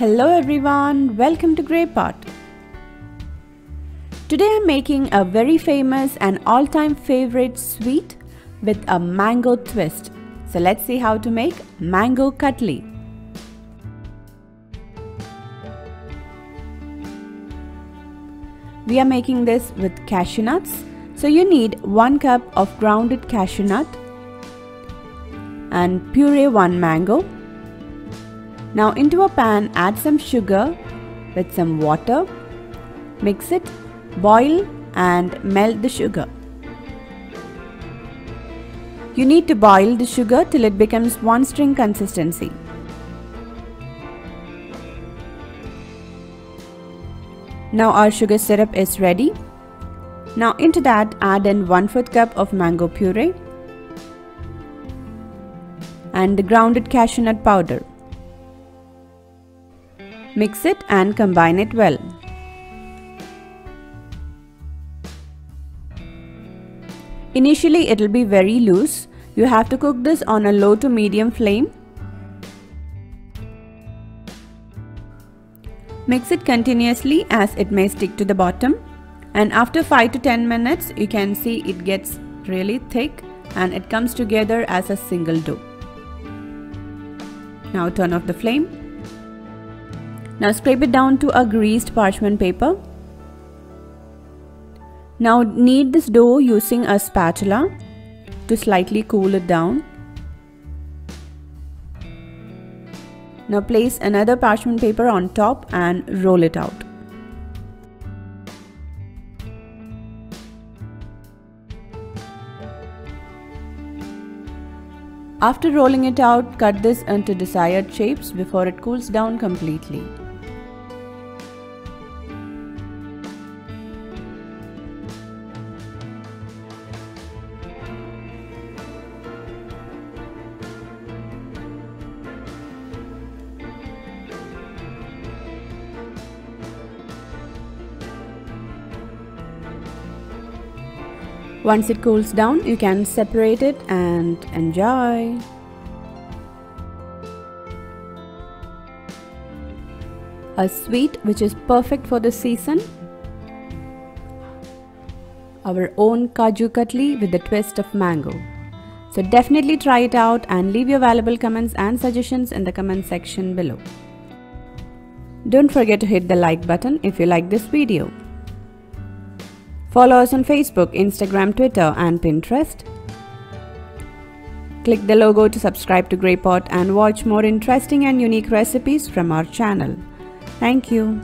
Hello everyone, welcome to Grey Pot. Today I'm making a very famous and all-time favorite sweet with a mango twist. So let's see how to make mango katli. We are making this with cashew nuts. So you need 1 cup of grounded cashew nut and puree 1 mango now into a pan add some sugar with some water. Mix it, boil and melt the sugar. You need to boil the sugar till it becomes one string consistency. Now our sugar syrup is ready. Now into that add in 1 4th cup of mango puree and the grounded cashew nut powder. Mix it and combine it well. Initially it will be very loose. You have to cook this on a low to medium flame. Mix it continuously as it may stick to the bottom and after 5 to 10 minutes you can see it gets really thick and it comes together as a single dough. Now turn off the flame now scrape it down to a greased parchment paper. Now knead this dough using a spatula to slightly cool it down. Now place another parchment paper on top and roll it out. After rolling it out, cut this into desired shapes before it cools down completely. Once it cools down, you can separate it and enjoy. A sweet which is perfect for the season. Our own Kaju Katli with the twist of mango. So definitely try it out and leave your valuable comments and suggestions in the comment section below. Don't forget to hit the like button if you like this video. Follow us on Facebook, Instagram, Twitter, and Pinterest. Click the logo to subscribe to Grey Pot and watch more interesting and unique recipes from our channel. Thank you.